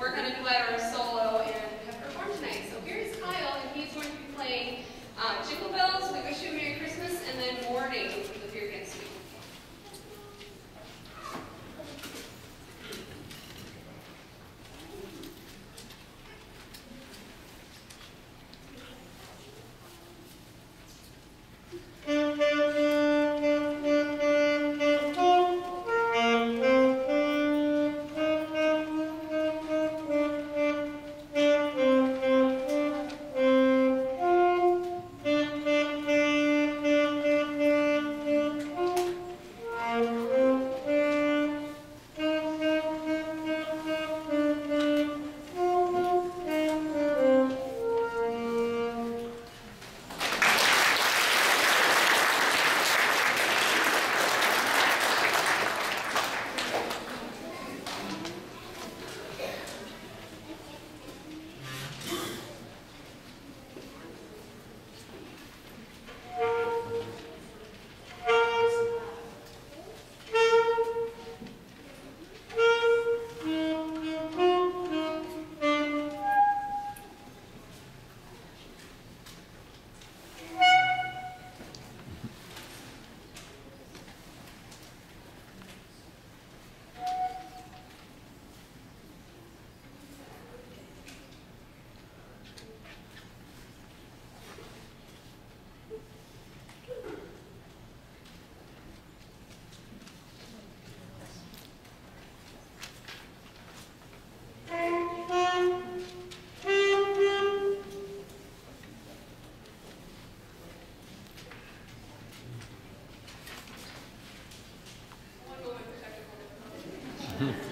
we're going to duet or a solo and have performed tonight. So here is Kyle, and he's going to be playing uh, Jingle Bells, Mm-hmm.